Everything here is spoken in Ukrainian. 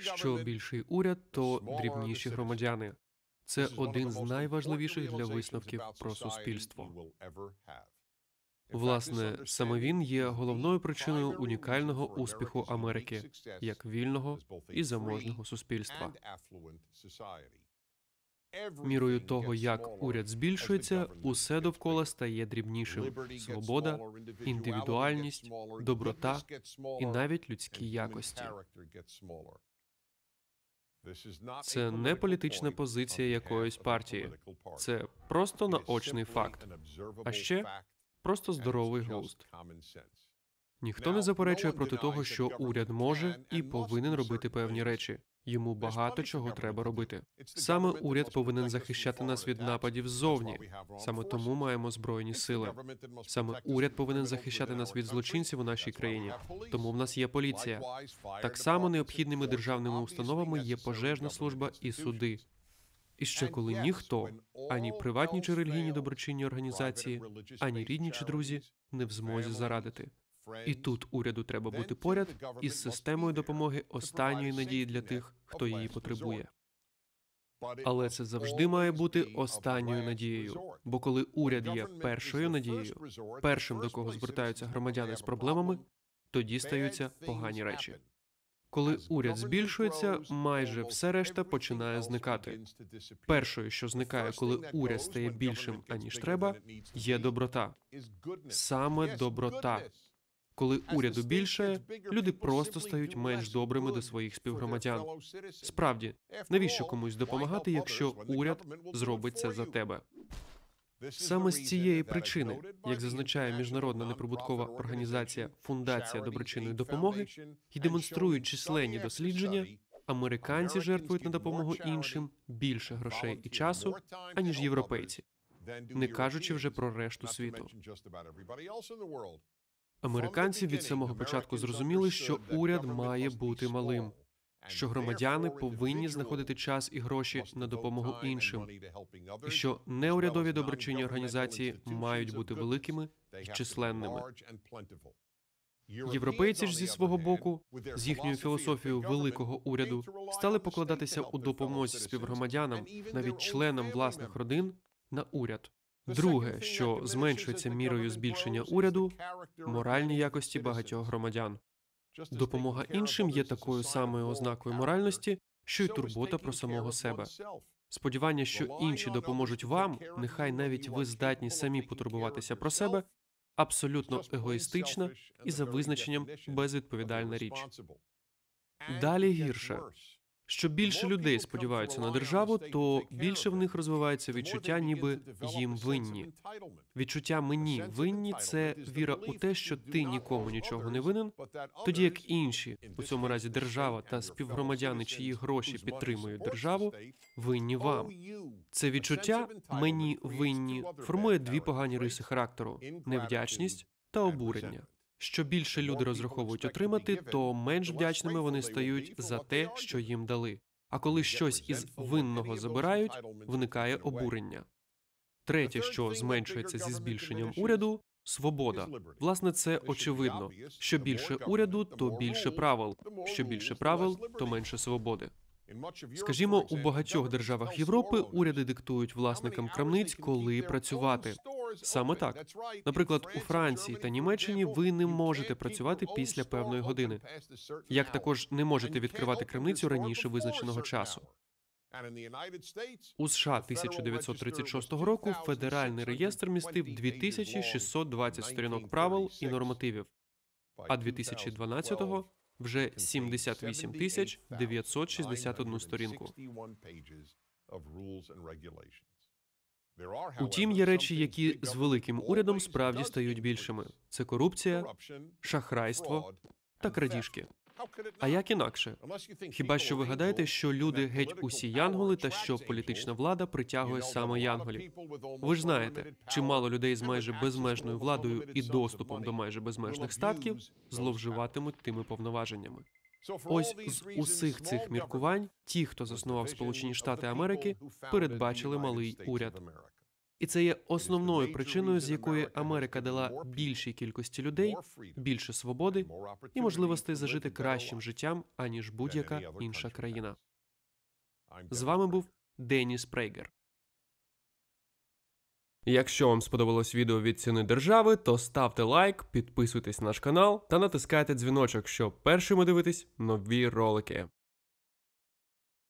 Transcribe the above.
Що більший уряд, то дрібніші громадяни. Це один з найважливіших для висновків про суспільство. Власне, саме він є головною причиною унікального успіху Америки як вільного і заможного суспільства. Мірою того, як уряд збільшується, усе довкола стає дрібнішим: свобода, індивідуальність, доброта і навіть людські якості. Це не політична позиція якоїсь партії, це просто наочний факт. А ще просто здоровий глузд. Ніхто не заперечує проти того, що уряд може і повинен робити певні речі. Йому багато чого треба робити. Саме уряд повинен захищати нас від нападів ззовні. Саме тому маємо збройні сили. Саме уряд повинен захищати нас від злочинців у нашій країні. Тому в нас є поліція. Так само необхідними державними установами є пожежна служба і суди. І ще коли ніхто, ані приватні чи релігійні доброчинні організації, ані рідні чи друзі не в змозі зарадити. І тут уряду треба бути поряд із системою допомоги останньої надії для тих, хто її потребує. Але це завжди має бути останньою надією. Бо коли уряд є першою надією, першим до кого звертаються громадяни з проблемами, тоді стаються погані речі. Коли уряд збільшується, майже все решта починає зникати. Першою, що зникає, коли уряд стає більшим аніж треба, є доброта. Саме доброта. Коли уряду більше, люди просто стають менш добрими до своїх співгромадян. Справді, навіщо комусь допомагати, якщо уряд зробить це за тебе? Саме з цієї причини, як зазначає міжнародна неприбуткова організація Фундація доброчинної допомоги, і демонструють численні дослідження, американці жертвують на допомогу іншим більше грошей і часу, аніж європейці, не кажучи вже про решту світу. Американці від самого початку зрозуміли, що уряд має бути малим, що громадяни повинні знаходити час і гроші на допомогу іншим, і що неурядові доброчинні організації мають бути великими і численними. Європейці ж зі свого боку, з їхньою філософією великого уряду, стали покладатися у допомозі співгромадянам, навіть членам власних родин, на уряд. Друге, що зменшується мірою збільшення уряду, моральні якості багатьох громадян. Допомога іншим є такою самою ознакою моральності, що й турбота про самого себе. Сподівання, що інші допоможуть вам, нехай навіть ви здатні самі потурбуватися про себе, абсолютно егоїстична і за визначенням безвідповідальна річ. Далі гірше. Що більше людей сподіваються на державу, то більше в них розвивається відчуття, ніби їм винні. Відчуття мені винні це віра у те, що ти нікому нічого не винен, тоді як інші, у цьому разі держава та співгромадяни, чиї гроші підтримують державу, винні вам. Це відчуття мені винні формує дві погані риси характеру: невдячність та обурення. Що більше люди розраховують отримати, то менш вдячними вони стають за те, що їм дали. А коли щось із винного забирають, виникає обурення. Третє, що зменшується зі збільшенням уряду свобода. Власне, це очевидно. Що більше уряду, то більше правил. Що більше правил, то менше свободи. Скажімо, у багатьох державах Європи уряди диктують власникам крамниць, коли працювати. Саме так, наприклад, у Франції та Німеччині ви не можете працювати після певної години, як також не можете відкривати крамницю раніше визначеного часу. У США 1936 року федеральний реєстр містив 2620 сторінок правил і нормативів, а 2012-го вже 78 тисяч 961 сторінку. Утім, є речі, які з великим урядом справді стають більшими: це корупція, шахрайство та крадіжки. А як інакше? Хіба що ви гадаєте, що люди геть усі янголи, та що політична влада притягує саме янголів? Ви ж знаєте, чимало людей з майже безмежною владою і доступом до майже безмежних статків зловживатимуть тими повноваженнями. Ось з усіх цих міркувань ті, хто заснував Сполучені Штати Америки, передбачили малий уряд. І це є основною причиною, з якої Америка дала більшій кількості людей більше свободи і можливостей зажити кращим життям, аніж будь-яка інша країна. З вами був Деніс Прейгер. Якщо вам сподобалось відео від ціни держави, то ставте лайк, підписуйтесь на наш канал та натискайте дзвіночок, щоб першими дивитись нові ролики.